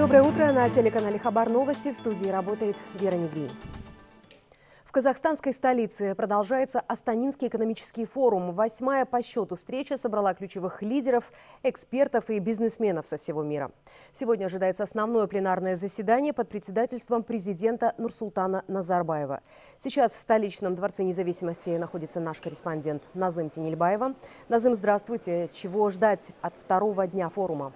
Доброе утро на телеканале Хабар Новости. В студии работает Вера Негрин. В казахстанской столице продолжается Астанинский экономический форум. Восьмая по счету встреча собрала ключевых лидеров, экспертов и бизнесменов со всего мира. Сегодня ожидается основное пленарное заседание под председательством президента Нурсултана Назарбаева. Сейчас в столичном Дворце независимости находится наш корреспондент Назым Тенельбаева. Назым, здравствуйте. Чего ждать от второго дня форума?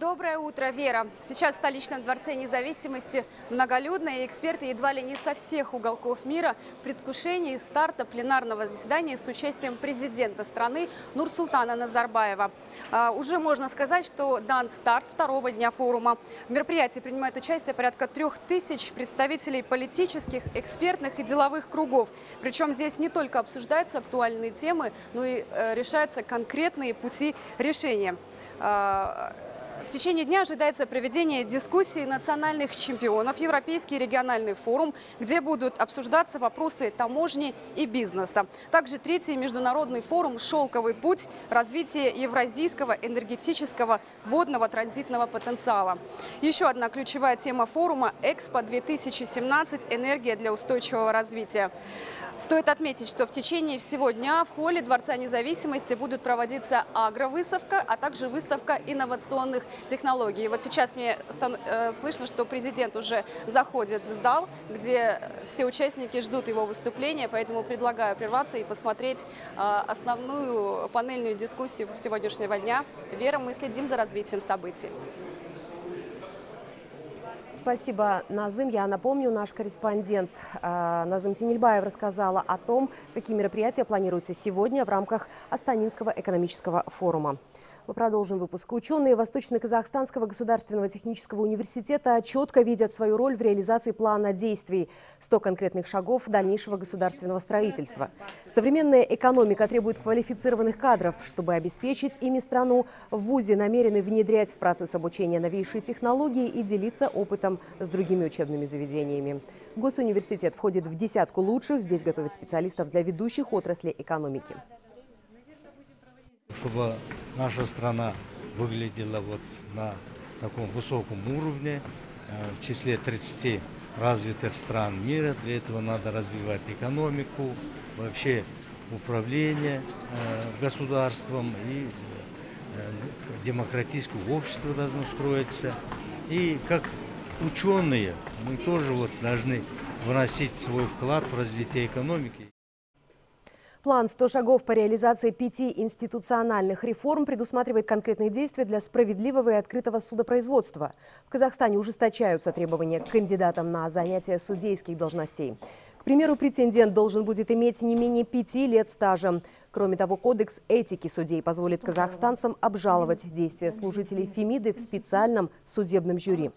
Доброе утро, Вера. Сейчас в столичном дворце независимости многолюдно, и эксперты едва ли не со всех уголков мира в предвкушении старта пленарного заседания с участием президента страны Нурсултана Назарбаева. А, уже можно сказать, что дан старт второго дня форума. В мероприятии принимает участие порядка трех тысяч представителей политических, экспертных и деловых кругов. Причем здесь не только обсуждаются актуальные темы, но и э, решаются конкретные пути решения. В течение дня ожидается проведение дискуссий национальных чемпионов, Европейский региональный форум, где будут обсуждаться вопросы таможни и бизнеса. Также третий международный форум «Шелковый путь. Развитие евразийского энергетического водного транзитного потенциала». Еще одна ключевая тема форума – «Экспо-2017. Энергия для устойчивого развития». Стоит отметить, что в течение всего дня в холле Дворца независимости будут проводиться агровыставка, а также выставка инновационных технологий. Вот сейчас мне э, слышно, что президент уже заходит в зал, где все участники ждут его выступления, поэтому предлагаю прерваться и посмотреть э, основную панельную дискуссию сегодняшнего дня. Вера, мы следим за развитием событий. Спасибо, Назым. Я напомню, наш корреспондент э, Назым Тенельбаев рассказала о том, какие мероприятия планируются сегодня в рамках Астанинского экономического форума. Мы продолжим выпуск. Ученые Восточно-Казахстанского государственного технического университета четко видят свою роль в реализации плана действий 100 конкретных шагов дальнейшего государственного строительства. Современная экономика требует квалифицированных кадров. Чтобы обеспечить ими страну, в ВУЗе намерены внедрять в процесс обучения новейшие технологии и делиться опытом с другими учебными заведениями. Госуниверситет входит в десятку лучших. Здесь готовят специалистов для ведущих отраслей экономики чтобы наша страна выглядела вот на таком высоком уровне, э, в числе 30 развитых стран мира. Для этого надо развивать экономику, вообще управление э, государством и э, демократическое общество должно строиться. И как ученые мы тоже вот должны вносить свой вклад в развитие экономики. План «100 шагов по реализации пяти институциональных реформ» предусматривает конкретные действия для справедливого и открытого судопроизводства. В Казахстане ужесточаются требования к кандидатам на занятие судейских должностей. К примеру, претендент должен будет иметь не менее пяти лет стажа. Кроме того, кодекс этики судей позволит казахстанцам обжаловать действия служителей Фемиды в специальном судебном жюри.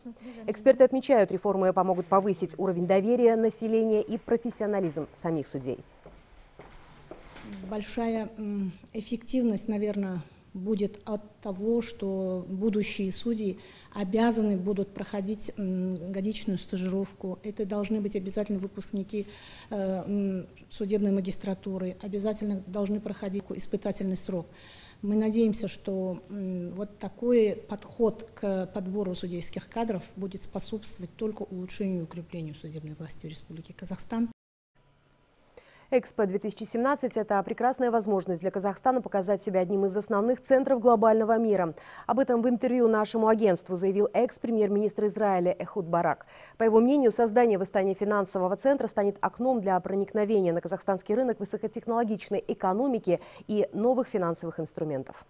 Эксперты отмечают, реформы помогут повысить уровень доверия населения и профессионализм самих судей большая эффективность, наверное, будет от того, что будущие судьи обязаны будут проходить годичную стажировку. Это должны быть обязательно выпускники э, судебной магистратуры, обязательно должны проходить испытательный срок. Мы надеемся, что вот такой подход к подбору судейских кадров будет способствовать только улучшению и укреплению судебной власти в Республике Казахстан. Экспо-2017 – это прекрасная возможность для Казахстана показать себя одним из основных центров глобального мира. Об этом в интервью нашему агентству заявил экс-премьер-министр Израиля Эхуд Барак. По его мнению, создание восстания финансового центра станет окном для проникновения на казахстанский рынок высокотехнологичной экономики и новых финансовых инструментов.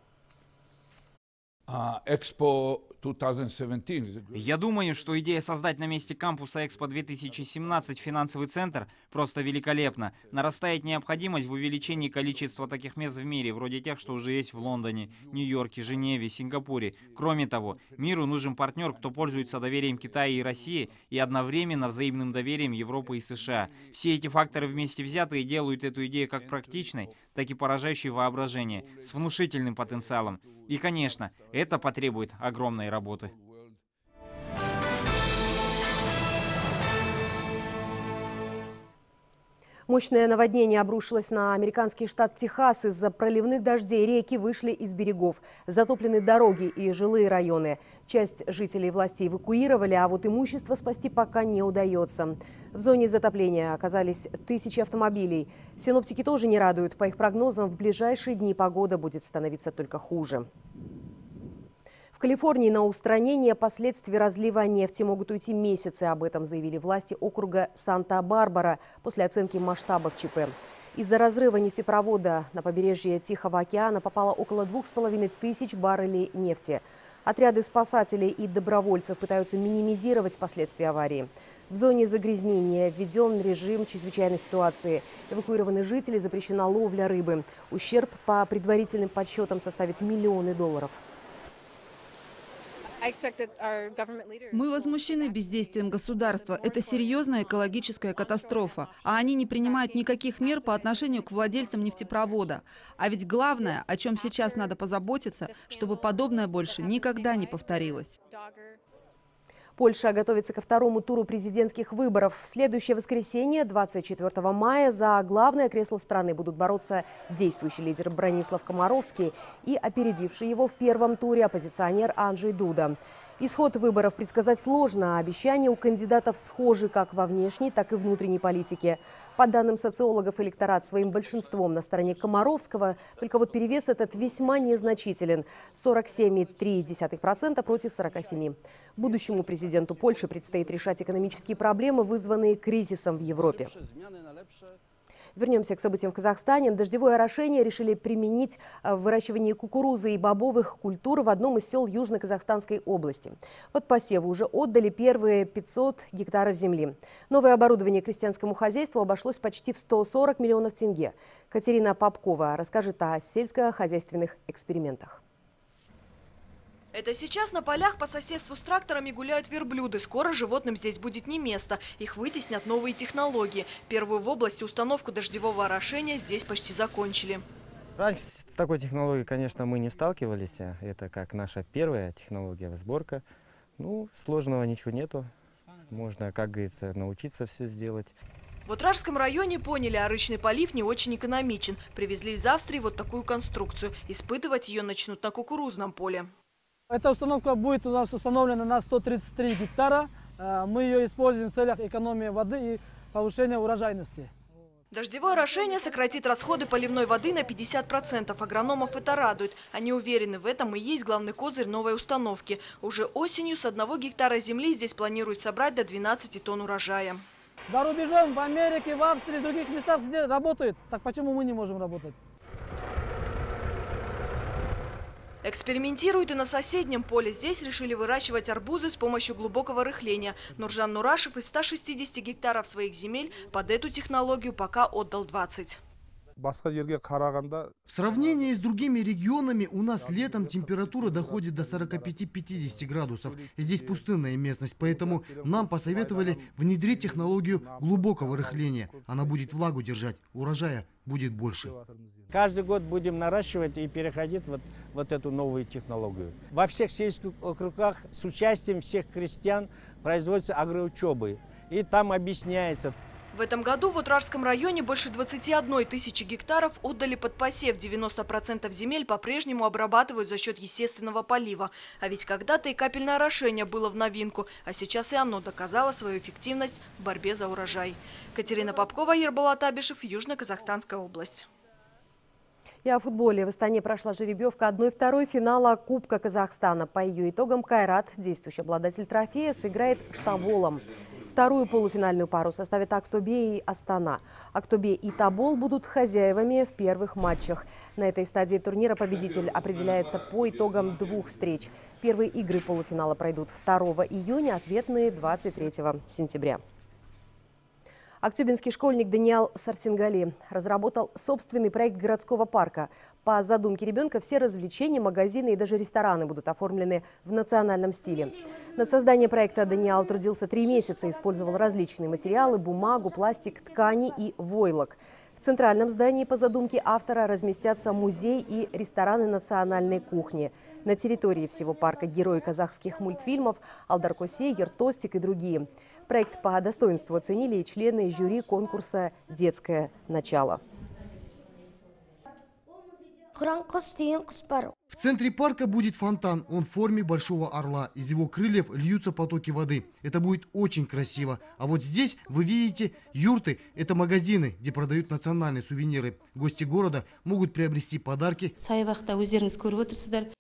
Экспо я думаю, что идея создать на месте кампуса Экспо 2017 финансовый центр просто великолепна. Нарастает необходимость в увеличении количества таких мест в мире, вроде тех, что уже есть в Лондоне, Нью-Йорке, Женеве, Сингапуре. Кроме того, миру нужен партнер, кто пользуется доверием Китая и России и одновременно взаимным доверием Европы и США. Все эти факторы вместе взятые делают эту идею как практичной, так и поражающей воображение, с внушительным потенциалом. И, конечно, это потребует огромной работы. Мощное наводнение обрушилось на американский штат Техас. Из-за проливных дождей реки вышли из берегов. Затоплены дороги и жилые районы. Часть жителей власти эвакуировали, а вот имущество спасти пока не удается. В зоне затопления оказались тысячи автомобилей. Синоптики тоже не радуют. По их прогнозам, в ближайшие дни погода будет становиться только хуже. Калифорнии на устранение последствий разлива нефти могут уйти месяцы. Об этом заявили власти округа Санта-Барбара после оценки масштабов ЧП. Из-за разрыва нефтепровода на побережье Тихого океана попало около двух с половиной тысяч баррелей нефти. Отряды спасателей и добровольцев пытаются минимизировать последствия аварии. В зоне загрязнения введен режим чрезвычайной ситуации. Эвакуированы жители, запрещена ловля рыбы. Ущерб по предварительным подсчетам составит миллионы долларов. Мы возмущены бездействием государства. Это серьезная экологическая катастрофа. А они не принимают никаких мер по отношению к владельцам нефтепровода. А ведь главное, о чем сейчас надо позаботиться, чтобы подобное больше никогда не повторилось. Польша готовится ко второму туру президентских выборов. В следующее воскресенье, 24 мая, за главное кресло страны будут бороться действующий лидер Бронислав Комаровский и опередивший его в первом туре оппозиционер Анджей Дуда. Исход выборов предсказать сложно, а обещания у кандидатов схожи как во внешней, так и внутренней политике. По данным социологов, электорат своим большинством на стороне Комаровского, только вот перевес этот весьма незначителен – 47,3% против 47%. Будущему президенту Польши предстоит решать экономические проблемы, вызванные кризисом в Европе. Вернемся к событиям в Казахстане. Дождевое орошение решили применить в выращивании кукурузы и бобовых культур в одном из сел Южно-Казахстанской области. Под посеву уже отдали первые 500 гектаров земли. Новое оборудование крестьянскому хозяйству обошлось почти в 140 миллионов тенге. Катерина Попкова расскажет о сельскохозяйственных экспериментах. Это сейчас на полях по соседству с тракторами гуляют верблюды. Скоро животным здесь будет не место. Их вытеснят новые технологии. Первую в области установку дождевого орошения здесь почти закончили. Раньше с такой технологией, конечно, мы не сталкивались. Это как наша первая технология сборка. Ну, сложного ничего нету. Можно, как говорится, научиться все сделать. В Утражском районе поняли, а рычный полив не очень экономичен. Привезли из Австрии вот такую конструкцию. Испытывать ее начнут на кукурузном поле. Эта установка будет у нас установлена на 133 гектара. Э, мы ее используем в целях экономии воды и повышения урожайности. Дождевое орошение сократит расходы поливной воды на 50%. Агрономов это радует. Они уверены, в этом и есть главный козырь новой установки. Уже осенью с одного гектара земли здесь планируют собрать до 12 тонн урожая. За рубежом, в Америке, в Австрии, в других местах где работают. Так почему мы не можем работать? Экспериментируют и на соседнем поле. Здесь решили выращивать арбузы с помощью глубокого рыхления. Нуржан Нурашев из 160 гектаров своих земель под эту технологию пока отдал 20. В сравнении с другими регионами у нас летом температура доходит до 45-50 градусов. Здесь пустынная местность, поэтому нам посоветовали внедрить технологию глубокого рыхления. Она будет влагу держать, урожая будет больше. Каждый год будем наращивать и переходить вот, вот эту новую технологию. Во всех сельских округах с участием всех крестьян производятся агроучебы. И там объясняется, в этом году в Утражском районе больше 21 тысячи гектаров отдали под посев. 90% земель по-прежнему обрабатывают за счет естественного полива. А ведь когда-то и капельное орошение было в новинку, а сейчас и оно доказало свою эффективность в борьбе за урожай. Катерина Попкова, Ербалат Абишев, Южно-Казахстанская область. И о футболе. В Астане прошла жеребьевка 1-2 финала Кубка Казахстана. По ее итогам Кайрат, действующий обладатель трофея, сыграет с Таболом. Вторую полуфинальную пару составят Актобе и Астана. Актобе и Табол будут хозяевами в первых матчах. На этой стадии турнира победитель определяется по итогам двух встреч. Первые игры полуфинала пройдут 2 июня, ответные 23 сентября. Актюбинский школьник Даниал Сарсингали разработал собственный проект городского парка. По задумке ребенка все развлечения, магазины и даже рестораны будут оформлены в национальном стиле. Над созданием проекта Даниал трудился три месяца, использовал различные материалы, бумагу, пластик, ткани и войлок. В центральном здании по задумке автора разместятся музей и рестораны национальной кухни. На территории всего парка герои казахских мультфильмов Алдар Косе, Ертостик и другие – Проект по достоинству оценили и члены жюри конкурса «Детское начало». В центре парка будет фонтан. Он в форме большого орла. Из его крыльев льются потоки воды. Это будет очень красиво. А вот здесь вы видите юрты. Это магазины, где продают национальные сувениры. Гости города могут приобрести подарки.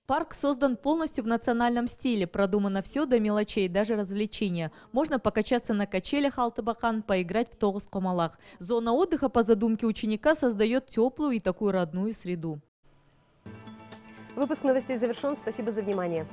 Парк создан полностью в национальном стиле. Продумано все до мелочей, даже развлечения. Можно покачаться на качелях Алтыбахан, поиграть в тогус комалах. Зона отдыха по задумке ученика создает теплую и такую родную среду. Выпуск новостей завершен. Спасибо за внимание.